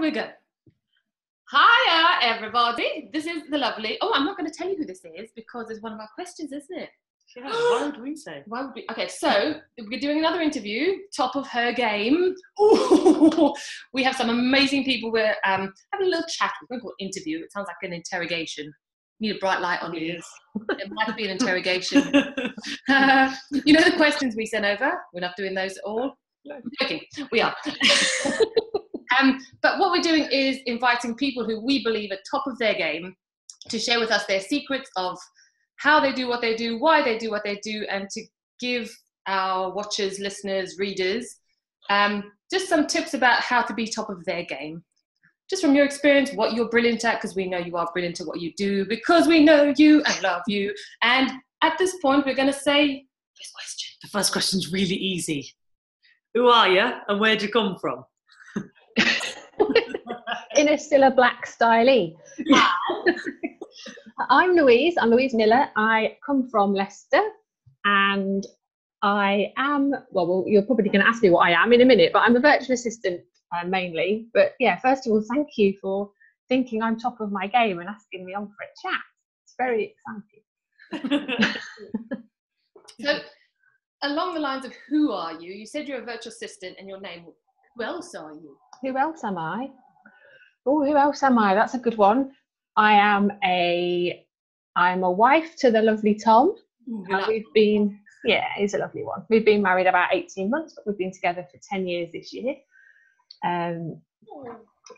we go? Hiya, everybody. This is the lovely. Oh, I'm not going to tell you who this is because it's one of our questions, isn't it? Yeah, why would we say? Why would we? Okay, so we're doing another interview, top of her game. Ooh, we have some amazing people. We're um, having a little chat. We're going to call it interview. It sounds like an interrogation. Need a bright light on you. It might be an interrogation. you know the questions we sent over? We're not doing those at all. No. Joking. We are. Um, but what we're doing is inviting people who we believe are top of their game to share with us their secrets of how they do what they do, why they do what they do, and to give our watchers, listeners, readers um, just some tips about how to be top of their game. Just from your experience, what you're brilliant at, because we know you are brilliant at what you do, because we know you and love you. And at this point, we're going to say this question. The first question's really easy. Who are you and where'd you come from? in a Cilla Black stylee. I'm Louise. I'm Louise Miller. I come from Leicester, and I am well. well you're probably going to ask me what I am in a minute, but I'm a virtual assistant uh, mainly. But yeah, first of all, thank you for thinking I'm top of my game and asking me on for a chat. It's very exciting. so, along the lines of who are you? You said you're a virtual assistant, and your name. Who else are you? Who else am I? Oh, who else am I? That's a good one. I am a I'm a wife to the lovely Tom. And we've been yeah, he's a lovely one. We've been married about 18 months, but we've been together for 10 years this year. Um,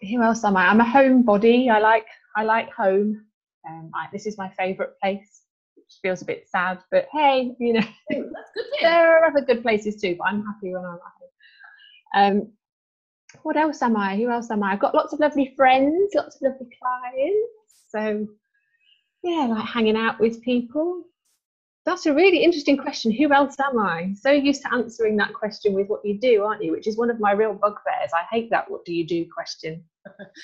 who else am I? I'm a homebody. I like I like home. Um, I, this is my favourite place, which feels a bit sad, but hey, you know, That's good. There are other good places too. But I'm happy when I'm at home. Um, what else am I? Who else am I? I've got lots of lovely friends, lots of lovely clients. So, yeah, like hanging out with people. That's a really interesting question. Who else am I? So used to answering that question with what you do, aren't you? Which is one of my real bugbears. I hate that what do you do question.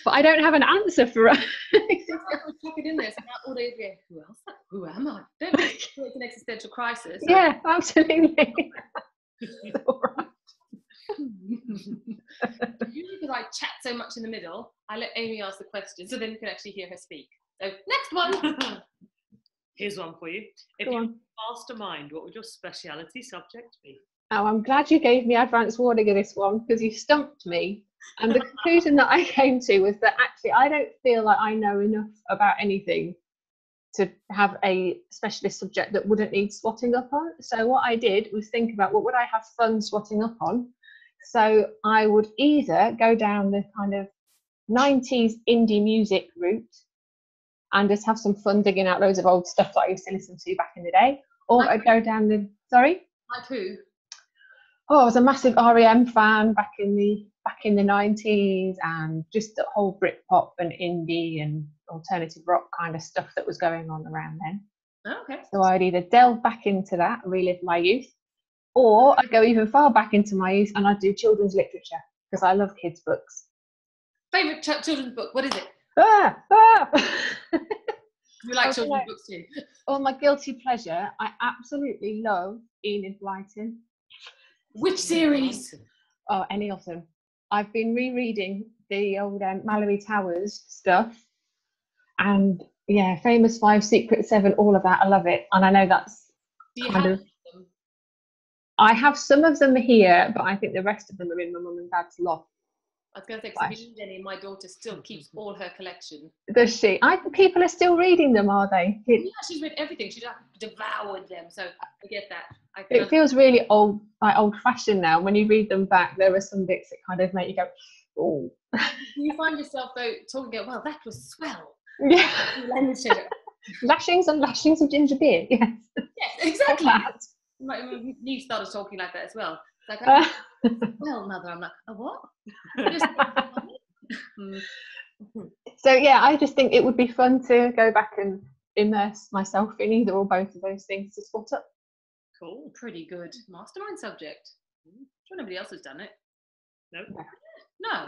But I don't have an answer for it. Chuck it in there. So now all who else? Who am I? Don't make it an existential crisis. yeah, absolutely. Usually, because I chat so much in the middle, I let Amy ask the question, so then you can actually hear her speak. So next one. Here's one for you. If Go you on. mastermind, what would your speciality subject be? Oh, I'm glad you gave me advance warning of this one because you stumped me. And the conclusion that I came to was that actually I don't feel like I know enough about anything to have a specialist subject that wouldn't need swatting up on. So what I did was think about what would I have fun swatting up on. So I would either go down the kind of 90s indie music route and just have some fun digging out loads of old stuff that I used to listen to back in the day, or Like I'd go down the sorry. Like who? Oh, I was a massive REM fan back in the back in the nineties, and just the whole Britpop and indie and alternative rock kind of stuff that was going on around then. Oh, okay. So I'd either delve back into that, relive my youth, or I'd go even far back into my youth and I'd do children's literature because I love kids' books. Favorite ch- children's book? What is it? Ah, ah. You like Okay. children's books too? oh, my guilty pleasure! I absolutely love Enid Blyton. Which series? Oh, any of them. I've been rereading the old um, Malory Towers stuff, and yeah, famous five, secret seven, all of that. I love it, and I know that's. Do you Kind have of. Them? I have some of them here, but I think the rest of them are in my mum and dad's loft. I was going to say, 'cause if you need any, my daughter still keeps mm-hmm. all her collection. Does she? I people are still reading them, are they? It, Yeah, she's read everything. She's like, devoured them. So I get that. I can it feels really old, like old-fashioned now. When you read them back, there are some bits that kind of make you go, "Oh, you find yourself though talking about, well, that was swell. yeah." You mentioned it. lashings and lashings of ginger beer. Yes, Yes, exactly. That. My, my started talking like that as well. It's like, Uh, well, mother, I'm like, a what? So yeah, I just think it would be fun to go back and immerse myself in either or both of those things to spot up. Cool. Pretty good mastermind subject. I'm sure nobody else has done it. No. No.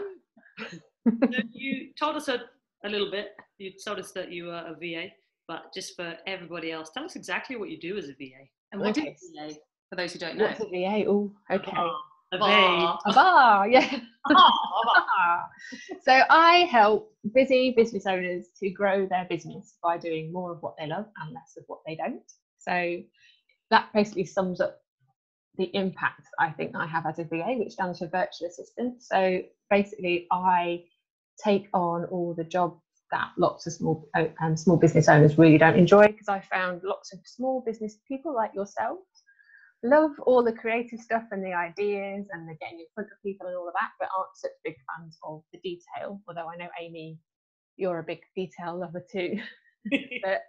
So you told us a, a little bit. You told us that you are a VA, but just for everybody else, tell us exactly what you do as a VA. And what Okay. is VA? For those who don't know. What's a VA? Oh, okay. Ah, A bar. A bar, yeah. Bar. so I help busy business owners to grow their business by doing more of what they love and less of what they don't. So that basically sums up the impact I think I have as a VA, which stands for virtual assistant. So basically, I take on all the jobs that lots of small um, small business owners really don't enjoy because I found lots of small business people like yourself love all the creative stuff and the ideas and the getting in front of people and all of that, but aren't such big fans of the detail. Although I know Amy, you're a big detail lover too. but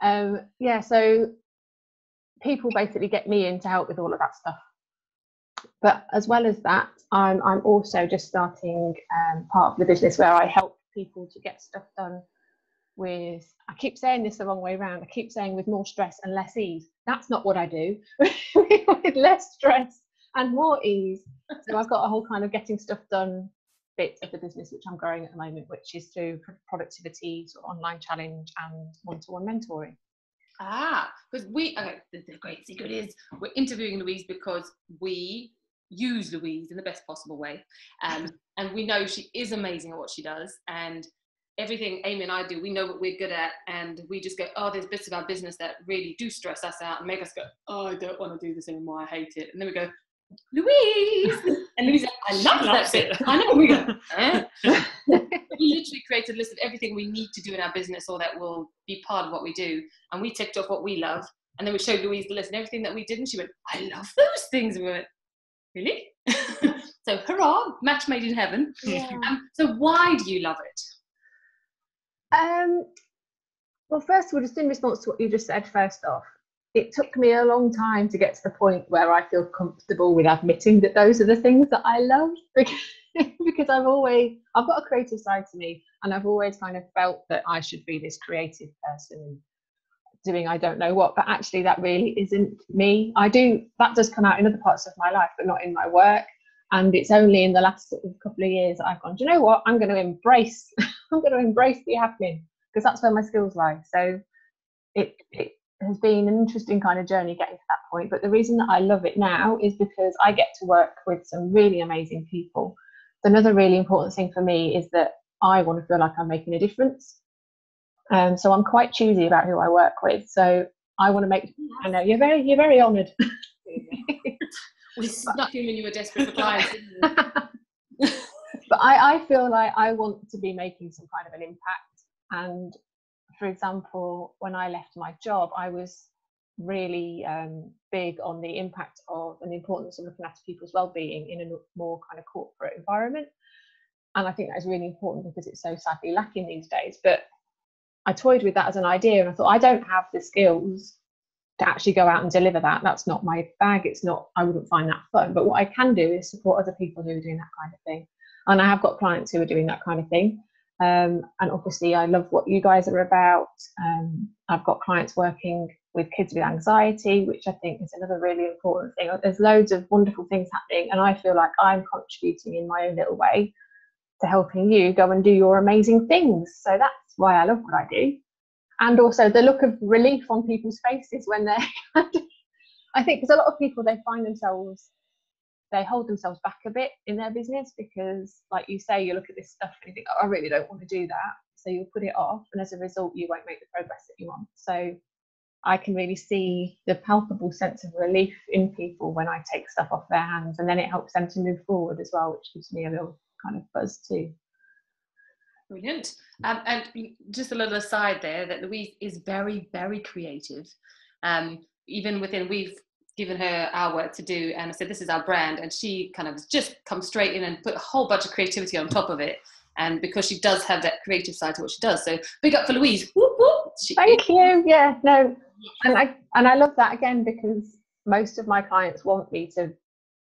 um, yeah, so people basically get me in to help with all of that stuff. But as well as that, I'm I'm also just starting um, part of the business where I help people to get stuff done with I keep saying this the wrong way around. I keep saying with more stress and less ease. That's not what I do. with less stress and more ease. So I've got a whole kind of getting stuff done bit of the business which I'm growing at the moment, which is through productivity, sort of online challenge and one-to-one mentoring. Ah, because we okay, the, the great secret is we're interviewing Louise because we use Louise in the best possible way. Um, and we know she is amazing at what she does. And everything Amy and I do, we know what we're good at, and we just go, oh, there's bits of our business that really do stress us out and make us go, oh, I don't want to do this anymore, I hate it. And then we go, Louise, and Louise, I love that bit. I know. We go, eh? we literally created a list of everything we need to do in our business, or that will be part of what we do, and we ticked off what we love, and then we showed Louise the list and everything that we did, and she went, I love those things. And we went, really? so hurrah, match made in heaven. Yeah. Um, so why do you love it? Um, well, first of all, just in response to what you just said, first off, it took me a long time to get to the point where I feel comfortable with admitting that those are the things that I love because, because I've always I've got a creative side to me and I've always kind of felt that I should be this creative person doing I don't know what, but actually that really isn't me. I do that does come out in other parts of my life, but not in my work. And it's only in the last sort of couple of years I've gone, do you know what? I'm going to embrace, I'm going to embrace the happening because that's where my skills lie. So it, it has been an interesting kind of journey getting to that point. But the reason that I love it now is because I get to work with some really amazing people. Another really important thing for me is that I want to feel like I'm making a difference. Um, so I'm quite choosy about who I work with. So I want to make. I know you're very you're very honoured. We snuck in when you were desperate for clients. but I, I feel like I want to be making some kind of an impact. And for example, when I left my job, I was really um, big on the impact of and the importance of looking after people's well-being in a more kind of corporate environment. And I think that is really important because it's so sadly lacking these days. But I toyed with that as an idea and I thought I don't have the skills to actually go out and deliver that. That's not my bag. It's not, I wouldn't find that fun. But what I can do is support other people who are doing that kind of thing. And I have got clients who are doing that kind of thing. Um, and obviously, I love what you guys are about. Um, I've got clients working with kids with anxiety, which I think is another really important thing. There's loads of wonderful things happening, and I feel like I'm contributing in my own little way to helping you go and do your amazing things. So that's why I love what I do. And also the look of relief on people's faces when they're i think because a lot of people they find themselves they hold themselves back a bit in their business because like you say you look at this stuff and you think oh, i really don't want to do that. So you'll put it off and as a result you won't make the progress that you want. So i can really see the palpable sense of relief in people when i take stuff off their hands and then it helps them to move forward as well which gives me a little kind of buzz too Brilliant. Um, and just a little aside there that Louise is very, very creative. Um, even within, we've given her our work to do, and I said, This is our brand. And she kind of just come straight in and put a whole bunch of creativity on top of it. And because she does have that creative side to what she does. So big up for Louise. Whoop, whoop. She Thank you. Yeah, no. And I and I love that again because most of my clients want me to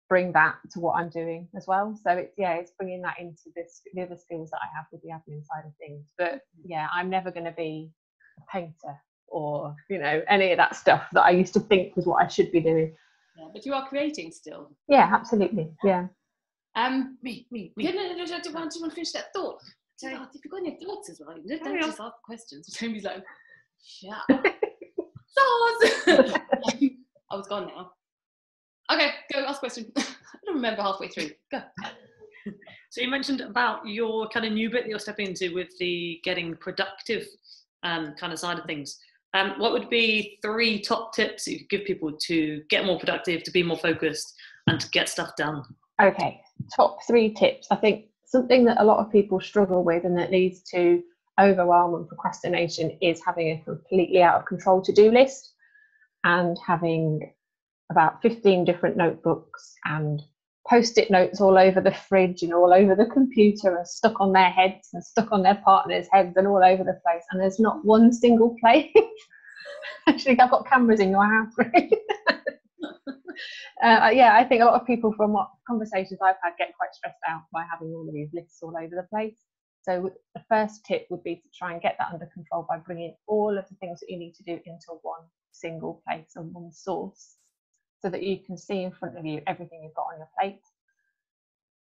bring that to what I'm doing as well. So it's yeah, it's bringing that into this the other skills that I have with the admin side of things. But yeah, I'm never going to be a painter or you know any of that stuff that I used to think was what I should be doing. Yeah, but you are creating still. Yeah, absolutely. Yeah. Um, me, me, me. No, no, no, no, no, do want to finish that thought? So, if you've got any thoughts as well, you don't just ask questions. Jamie's like, shut up. I was gone now. Okay, go ask question. I don't remember halfway through. Go. So you mentioned about your kind of new bit that you're stepping into with the getting productive um, kind of side of things. Um, what would be three top tips you could give people to get more productive, to be more focused, and to get stuff done? Okay, top three tips. I think something that a lot of people struggle with and that leads to overwhelm and procrastination is having a completely out of control to do list and having about 15 different notebooks and post-it notes all over the fridge and all over the computer and stuck on their heads and stuck on their partner's heads and all over the place. And there's not one single place. Actually i've got cameras in your house right? uh, yeah i think a lot of people from what conversations i've had get quite stressed out by having all of these lists all over the place. So the first tip would be to try and get that under control by bringing all of the things that you need to do into one single place and one source so that you can see in front of you everything you've got on your plate,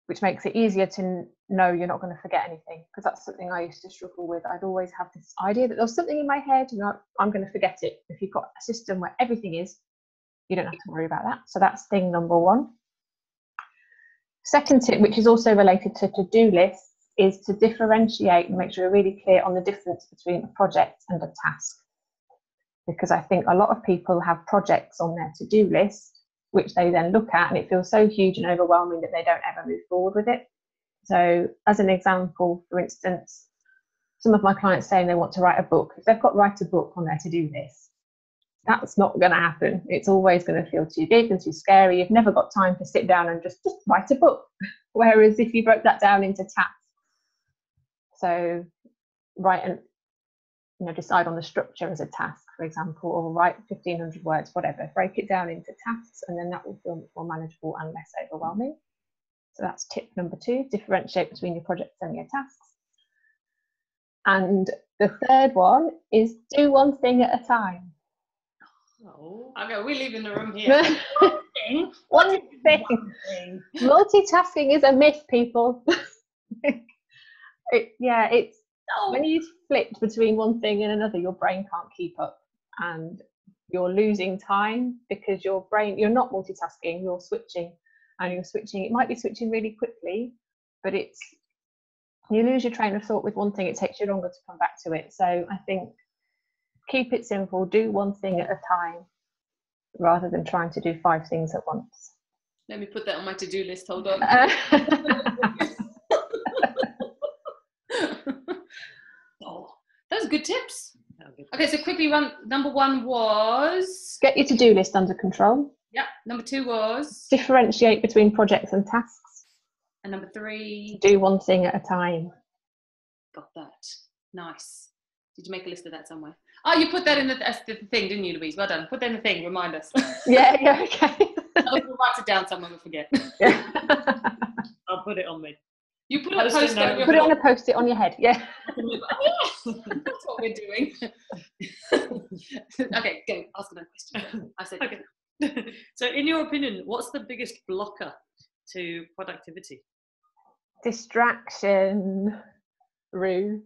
which makes it easier to know you're not going to forget anything. Because that's something I used to struggle with. I'd always have this idea that there's something in my head and I'm going to forget it. If you've got a system where everything is, you don't have to worry about that. So that's thing number one. Second tip, which is also related to to do lists, is to differentiate and make sure you're really clear on the difference between a project and a task because I think a lot of people have projects on their to do list, which they then look at, and it feels so huge and overwhelming that they don't ever move forward with it. So, as an example, for instance, some of my clients saying they want to write a book. If they've got write a book on their to do list, that's not going to happen. It's always going to feel too big and too scary. You've never got time to sit down and just, just write a book. Whereas if you broke that down into tasks, so write and you know, decide on the structure as a task, for example, or write 1500 words, whatever. Break it down into tasks, and then that will feel much more manageable and less overwhelming. So that's tip number two differentiate between your projects and your tasks. And the third one is do one thing at a time. Oh, okay, we're leaving the room here. one thing. One thing. Multitasking is a myth, people. it, yeah, it's oh. when you flip between one thing and another, your brain can't keep up and you're losing time because your brain, you're not multitasking, you're switching and you're switching. It might be switching really quickly, but it's, you lose your train of thought with one thing, it takes you longer to come back to it. So I think keep it simple, do one thing at a time rather than trying to do five things at once. Let me put that on my to do list. Hold on. Those are good tips. Quickly run. Number one was get your to-do list under control. Yeah. Number two was differentiate between projects and tasks. And number three, do one thing at a time. Got that. Nice. Did you make a list of that somewhere? Oh, you put that in the, the thing, didn't you, Louise? Well done. Put that in the thing. Remind us. yeah. Yeah. Okay. I'll write it down somewhere. We'll forget. Yeah. I'll put it on me. You put, post post it, put it on a post-it on your head. Yeah. Oh, That's what we're doing. okay, go. Ask another question. I said. Okay. so, in your opinion, what's the biggest blocker to productivity? Distraction. Rue.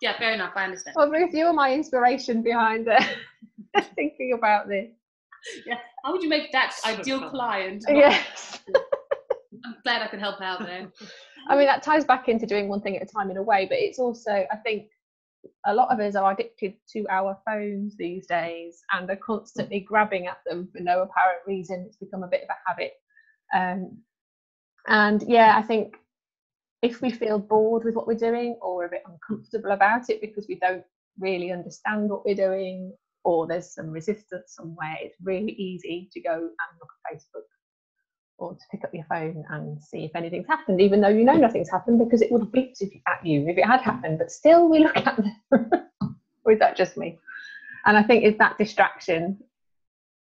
yeah, fair enough. I understand. Well, Ruth, you are my inspiration behind it. thinking about this yeah. How would you make that ideal client? Yes. I'm glad I can help out there. I mean, that ties back into doing one thing at a time in a way, but it's also, I think, a lot of us are addicted to our phones these days and are constantly grabbing at them for no apparent reason. It's become a bit of a habit. Um, and yeah, I think if we feel bored with what we're doing or a bit uncomfortable about it because we don't really understand what we're doing or there's some resistance somewhere, it's really easy to go and look at Facebook or to pick up your phone and see if anything's happened, even though you know nothing's happened because it would beep at you if it had happened. But still, we look at them. or is that just me? And I think it's that distraction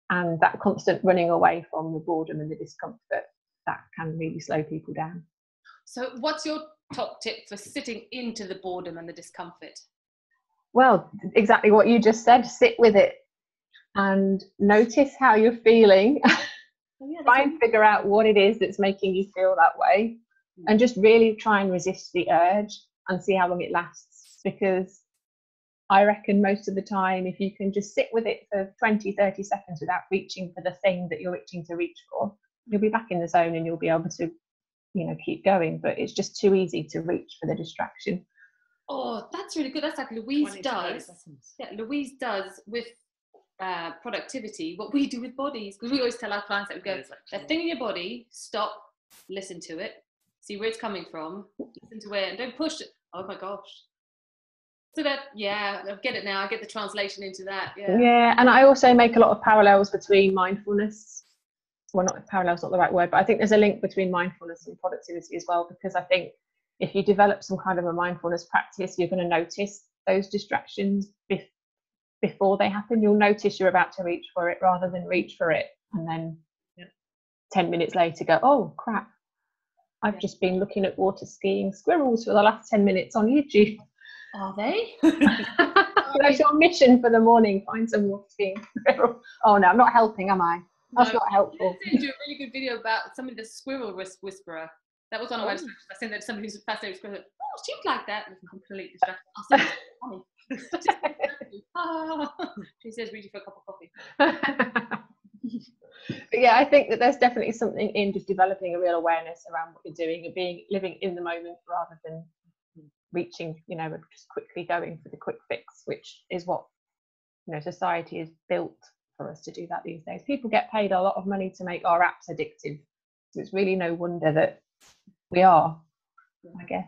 and that constant running away from the boredom and the discomfort that can really slow people down. So, what's your top tip for sitting into the boredom and the discomfort? Well, exactly what you just said. Sit with it and notice how you're feeling. Oh, yeah, try and figure out what it is that's making you feel that way mm. and just really try and resist the urge and see how long it lasts because I reckon most of the time, if you can just sit with it for 20, 30 seconds without reaching for the thing that you're reaching to reach for, you'll be back in the zone and you'll be able to, you know, keep going. But it's just too easy to reach for the distraction. Oh, that's really good. That's like Louise 20 to 30 does. seconds. Yeah, Louise does with uh, productivity what we do with bodies. Because we always tell our clients that we go, It is that thing in your body, stop, listen to it, see where it's coming from, listen to where, and don't push it. Oh my gosh. So that, yeah, I get it now. I get the translation into that. Yeah. Yeah, and I also make a lot of parallels between mindfulness. Well, not parallels, not the right word, but I think there's a link between mindfulness and productivity as well. Because I think if you develop some kind of a mindfulness practice, you're going to notice those distractions bef- before they happen. You'll notice you're about to reach for it rather than reach for it, and then Yeah. ten minutes later go, "Oh crap! I've Yeah. just been looking at water skiing squirrels for the last ten minutes on YouTube." Are they? That's your mission for the morning. Find some water skiing squirrel. Oh no, I'm not helping, am I? That's No. not helpful. You a really good video about somebody, the squirrel whisperer. That was on our Oh. website. I sent that to somebody who's fascinated with squirrels. Oh, she's like that. It's completely distracted. I'll send it. It's funny. Ah. she says, read you for a cup of coffee. but yeah, I think that there's definitely something in just developing a real awareness around what you're doing and being living in the moment rather than reaching, you know, and just quickly going for the quick fix, which is what you know society is built for us to do that these days. People get paid a lot of money to make our apps addictive. So it's really no wonder that we are, I guess.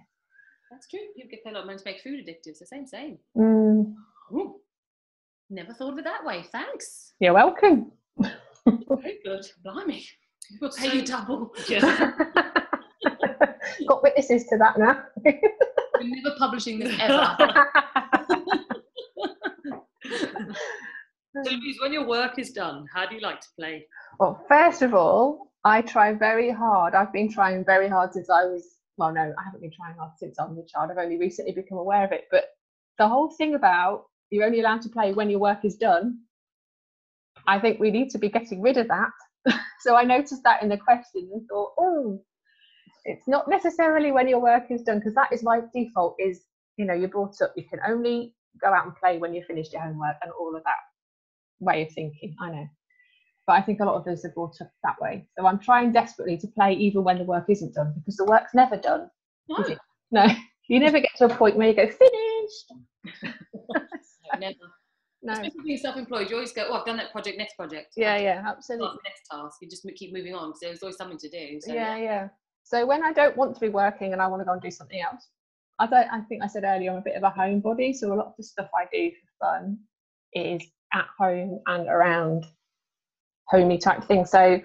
That's true. People get paid a lot of money to make food addictive. It's the same, same. Mm, Ooh. Never thought of it that way. Thanks. you're welcome. Very good. Blimey. We'll pay you double. Yeah. Got witnesses to that now. We're never publishing this ever. So, Louise, when your work is done, how do you like to play? well, first of all, I try very hard. I've been trying very hard since I was, well, no, I haven't been trying hard since I was a child. I've only recently become aware of it. But the whole thing about you're only allowed to play when your work is done, I think we need to be getting rid of that. so I noticed that in the question and thought, oh, it's not necessarily when your work is done because that is my default is, you know, you're brought up, you can only go out and play when you've finished your homework and all of that way of thinking. I know. But I think a lot of us are brought up that way. So I'm trying desperately to play even when the work isn't done because the work's never done. No? No, you never get to a point where you go, finished. no, never. No. Especially being self-employed, you always go, "Oh, I've done that project. Next project." Yeah, yeah, Start absolutely. the next task. You just keep moving on because there's always something to do. So, yeah, yeah. So when I don't want to be working and I want to go and do something else, I don't. I think I said earlier I'm a bit of a homebody, so a lot of the stuff I do for fun is at home and around homey type thing. So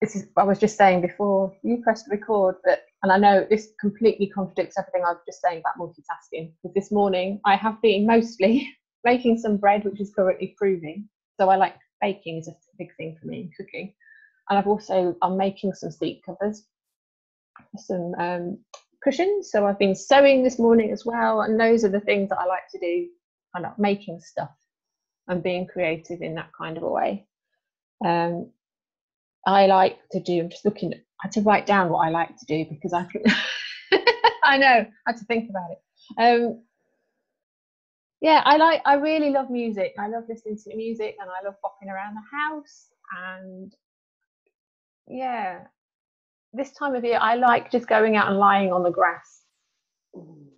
this is I was just saying before you pressed record that, and I know this completely contradicts everything I was just saying about multitasking. Because this morning I have been mostly making some bread, which is currently proving. So I like baking is a big thing for me, cooking and I've also I'm making some seat covers, some um, cushions. So I've been sewing this morning as well, and those are the things that I like to do, kind of making stuff and being creative in that kind of a way. Um, I like to do. I'm just looking. I had to write down what I like to do because I. I know. I had to think about it. Um, yeah, I like. I really love music. I love listening to music, and I love bopping around the house. And yeah, this time of year, I like just going out and lying on the grass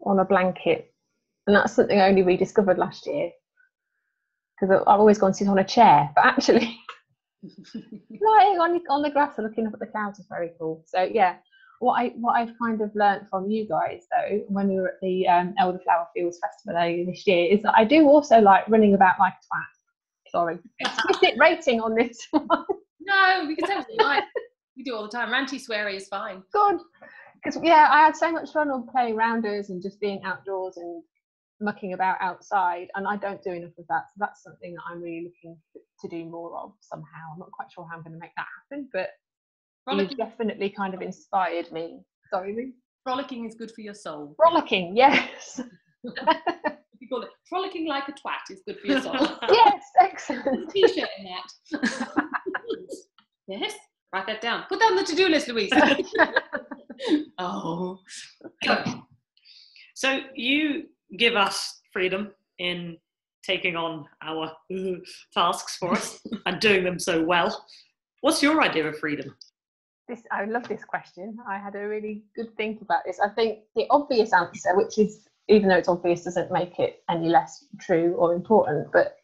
on a blanket, and that's something I only rediscovered last year because I've always gone sit on a chair, but actually lying on the, on the grass and looking up at the clouds is very cool. So yeah, what I what I've kind of learnt from you guys though, when we were at the um, Elderflower Fields Festival earlier this year, is that I do also like running about like a twat. Sorry, explicit rating on this one. No, we can we like. We do all the time. Ranty sweary is fine. Good, because yeah, I had so much fun on playing rounders and just being outdoors and mucking about outside, and I don't do enough of that. So that's something that I'm really looking to do more of somehow. I'm not quite sure how I'm going to make that happen, but Frolicking, definitely kind of inspired me. Sorry, frolicking is good for your soul. frolicking. Yes, You call it frolicking like a twat is good for your soul. yes, excellent. T-shirt in that. yes, write that down. Put that on the to-do list, Louise. oh, so you give us freedom in taking on our mm-hmm. tasks for us and doing them so well. What's your idea of freedom? This I love this question. I had a really good think about this. I think the obvious answer, which is even though it's obvious, doesn't make it any less true or important, but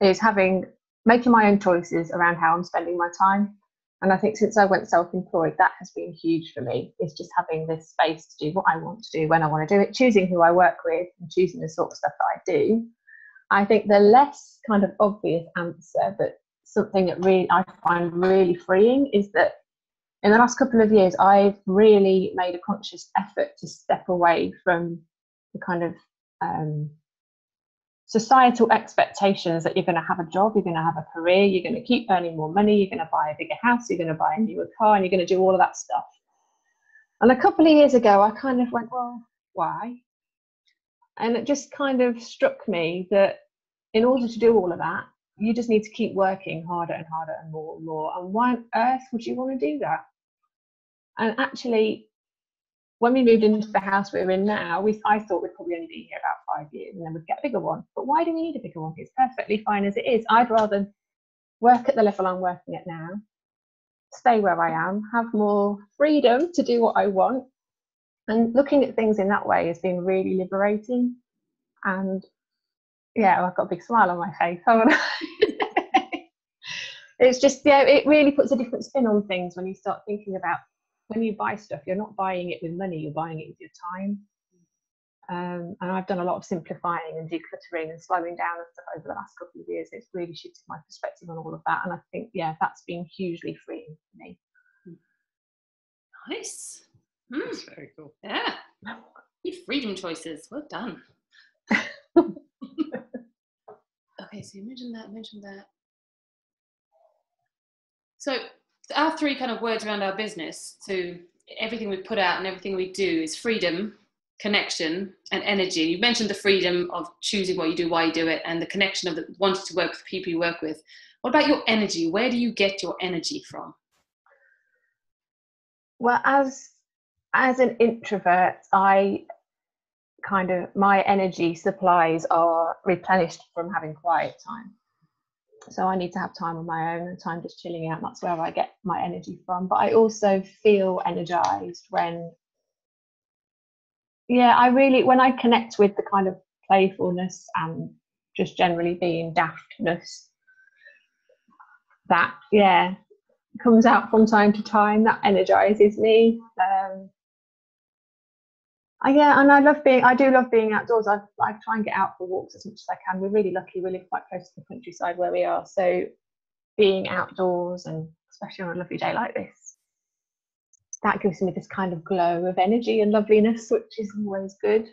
is having making my own choices around how I'm spending my time. And I think since I went self-employed, that has been huge for me. Is just having this space to do what I want to do when I want to do it, choosing who I work with, and choosing the sort of stuff that I do. I think the less kind of obvious answer, but something that really I find really freeing, is that in the last couple of years, I've really made a conscious effort to step away from the kind of um, societal expectations that you're going to have a job, you're going to have a career, you're going to keep earning more money, you're going to buy a bigger house, you're going to buy a newer car, and you're going to do all of that stuff. And a couple of years ago, I kind of went, well, why? And it just kind of struck me that in order to do all of that, you just need to keep working harder and harder and more and more. And why on earth would you want to do that? And actually, when we moved into the house we're in now, we I thought we'd probably only be here about five years and then we'd get a bigger one. But why do we need a bigger one? It's perfectly fine as it is. I'd rather work at the level I'm working at now, stay where I am, have more freedom to do what I want. And looking at things in that way has been really liberating. And yeah, I've got a big smile on my face, haven't I? it's just, yeah, it really puts a different spin on things when you start thinking about when you buy stuff, you're not buying it with money, you're buying it with your time. Um, and I've done a lot of simplifying and decluttering and slowing down and stuff over the last couple of years. It's really shifted my perspective on all of that. And I think, yeah, that's been hugely freeing for me. Nice. Mm. That's very cool. Yeah. Your freedom choices. Well done. okay, so you mentioned that, mentioned that. So our three kind of words around our business to everything we put out and everything we do is freedom, connection, and energy. You mentioned the freedom of choosing what you do, why you do it, and the connection of the, wanting to work with the people you work with. What about your energy? Where do you get your energy from? Well, as as an introvert, I kind of my energy supplies are replenished from having quiet time so I need to have time on my own and time just chilling out. That's where I get my energy from. But I also feel energized when, yeah, I really, when I connect with the kind of playfulness and just generally being daftness, that, yeah, comes out from time to time. That energizes me. Um, uh, yeah, and I love being. I do love being outdoors. I I try and get out for walks as much as I can. We're really lucky. We live quite close to the countryside where we are, so being outdoors and especially on a lovely day like this, that gives me this kind of glow of energy and loveliness, which is always good.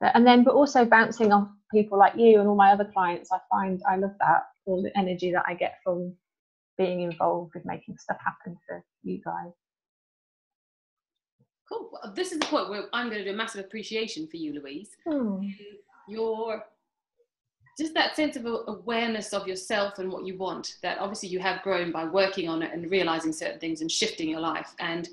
And then, but also bouncing off people like you and all my other clients, I find I love that all the energy that I get from being involved with making stuff happen for you guys. Cool. Well, this is the point where I'm going to do a massive appreciation for you, Louise. Hmm. Your just that sense of awareness of yourself and what you want. That obviously you have grown by working on it and realizing certain things and shifting your life. And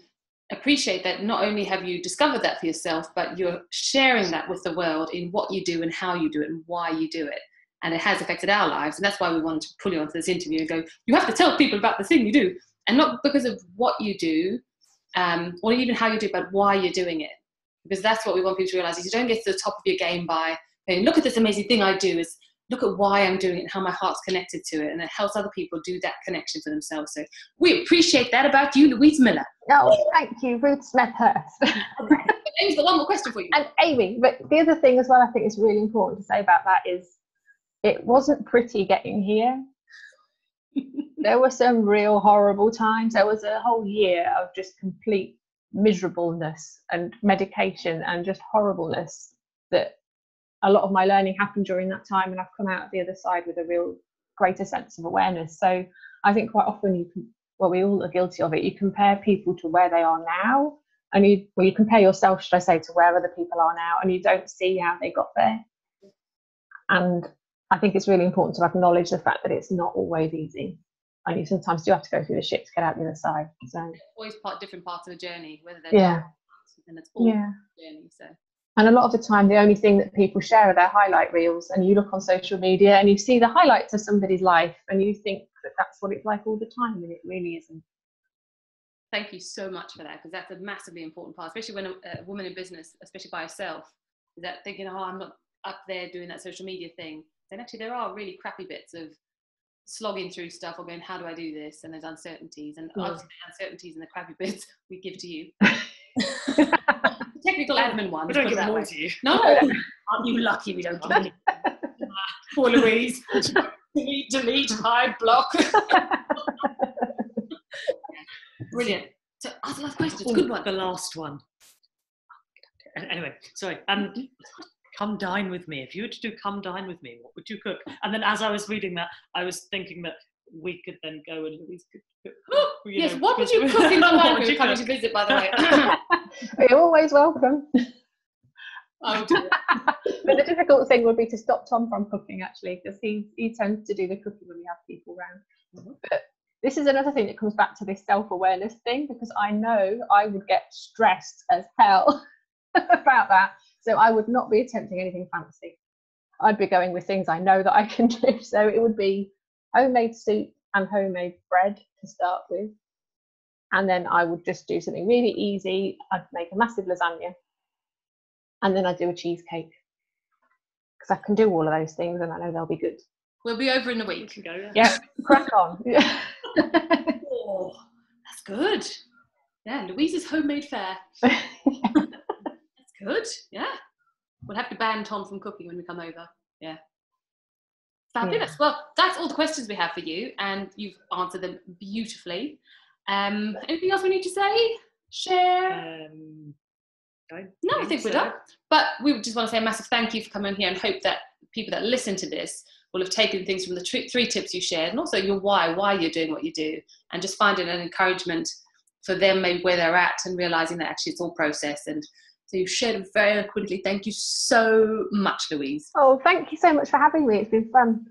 appreciate that not only have you discovered that for yourself, but you're sharing that with the world in what you do and how you do it and why you do it. And it has affected our lives. And that's why we wanted to pull you onto this interview and go, you have to tell people about the thing you do. And not because of what you do, um, or even how you do it, but why you're doing it. Because that's what we want people to realize is you don't get to the top of your game by saying, look at this amazing thing I do, is look at why I'm doing it and how my heart's connected to it. And it helps other people do that connection for themselves. So we appreciate that about you, Louise Miller. Oh, thank you, Ruth Smethurst. Amy's got one more question for you. And Amy, but the other thing as well, I think is really important to say about that is it wasn't pretty getting here there were some real horrible times. There was a whole year of just complete miserableness and medication and just horribleness that a lot of my learning happened during that time and I've come out the other side with a real greater sense of awareness. So I think quite often you can well we all are guilty of it. You compare people to where they are now and you well you compare yourself, should I say, to where other people are now and you don't see how they got there. And I think it's really important to acknowledge the fact that it's not always easy and you sometimes do have to go through the shit to get out the other side. So always part different parts of a journey, whether they're yeah, and it's all yeah. journey. So And a lot of the time, the only thing that people share are their highlight reels. And you look on social media and you see the highlights of somebody's life, and you think that that's what it's like all the time, and it really isn't. Thank you so much for that because that's a massively important part, especially when a, a woman in business, especially by herself, is that thinking, oh, I'm not up there doing that social media thing. Then actually, there are really crappy bits of slogging through stuff or going, how do I do this? And there's uncertainties, and Mm. obviously the uncertainties and the crappy bits we give to you. Technical admin ones. We don't give them all way. to you. No, aren't you lucky we don't give any? Poor Louise. delete, delete, hide, block. Brilliant. So ask the last question. It's a good one. The last one. Anyway, sorry. Um, come dine with me. If you were to do come dine with me, what would you cook? And then as I was reading that, I was thinking that we could then go and Louise could cook. you yes, know, what would you cook in What London? would you coming to visit, by the way. You're always welcome. oh, dear. but the difficult thing would be to stop Tom from cooking actually, because he he tends to do the cooking when we have people around. Mhm. But this is another thing that comes back to this self-awareness thing, because I know I would get stressed as hell about that. So I would not be attempting anything fancy. I'd be going with things I know that I can do. So it would be homemade soup and homemade bread to start with. And then I would just do something really easy. I'd make a massive lasagna. And then I'd do a cheesecake. Because I can do all of those things and I know they'll be good. We'll be over in a week. can go, yeah. Yeah, crack on. Yeah. Oh, that's good. Yeah, Louise's homemade fare. Good. Yeah. We'll have to ban Tom from cooking when we come over. Yeah. Fabulous. Well, that's all the questions we have for you, and you've answered them beautifully. Um, anything else we need to say? Share? Um, I No, I think we're done. But we just want to say a massive thank you for coming here and hope that people that listen to this will have taken things from the tr- three tips you shared and also your why, why you're doing what you do, and just finding an encouragement for them maybe where they're at and realizing that actually it's all process. And you shared very eloquently. Thank you so much, Louise. oh, thank you so much for having me. It's been fun.